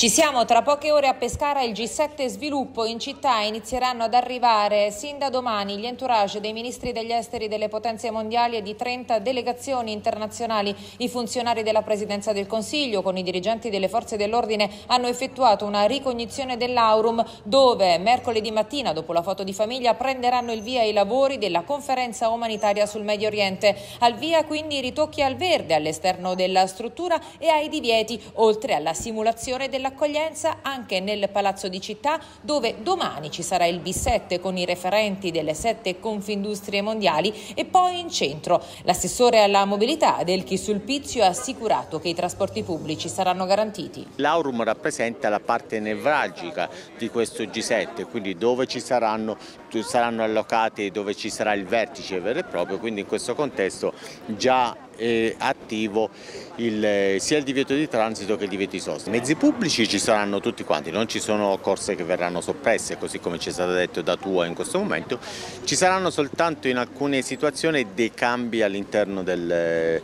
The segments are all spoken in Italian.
Ci siamo tra poche ore a Pescara il G7 Sviluppo. In città inizieranno ad arrivare sin da domani gli entourage dei ministri degli esteri delle potenze mondiali e di 30 delegazioni internazionali. I funzionari della Presidenza del Consiglio con i dirigenti delle forze dell'ordine hanno effettuato una ricognizione dell'Aurum dove mercoledì mattina dopo la foto di famiglia prenderanno il via i lavori della conferenza umanitaria sul Medio Oriente. Al via quindi ritocchi al verde all'esterno della struttura e ai divieti oltre alla simulazione della l'accoglienza anche nel Palazzo di Città dove domani ci sarà il B7 con i referenti delle sette confindustrie mondiali e poi in centro. L'assessore alla mobilità Delchi Sulpizio ha assicurato che i trasporti pubblici saranno garantiti. L'Aurum rappresenta la parte nevralgica di questo G7, quindi dove ci saranno, saranno allocati, dove ci sarà il vertice vero e proprio, quindi in questo contesto già è attivo il, sia il divieto di transito che il divieto di sosta. Mezzi pubblici ci saranno tutti quanti, non ci sono corse che verranno soppresse, così come ci è stato detto da Tua in questo momento, ci saranno soltanto in alcune situazioni dei cambi all'interno del,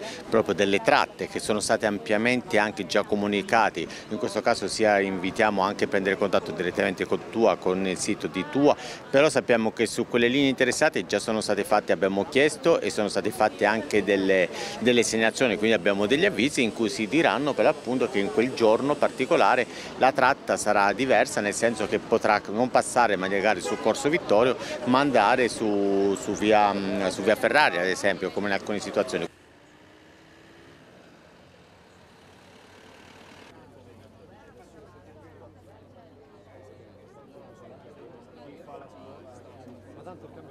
delle tratte che sono state ampiamente anche già comunicati, in questo caso sia invitiamo anche a prendere contatto direttamente con Tua, con il sito di Tua, però sappiamo che su quelle linee interessate già sono state fatte, abbiamo chiesto e sono state fatte anche delle delle segnalazioni, quindi abbiamo degli avvisi in cui si diranno per l'appunto che in quel giorno particolare la tratta sarà diversa nel senso che potrà non passare magari su Corso Vittorio ma andare su, su, via, su via Ferrari ad esempio come in alcune situazioni.